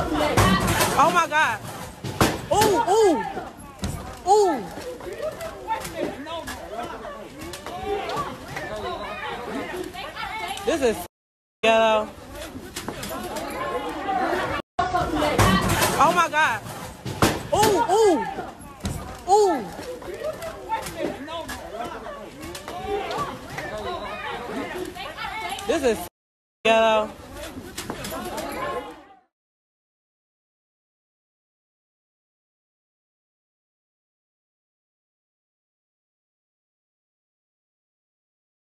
Oh my god. Ooh, ooh. Ooh. This is yellow. Oh my god. Ooh, ooh. Ooh. This is yellow.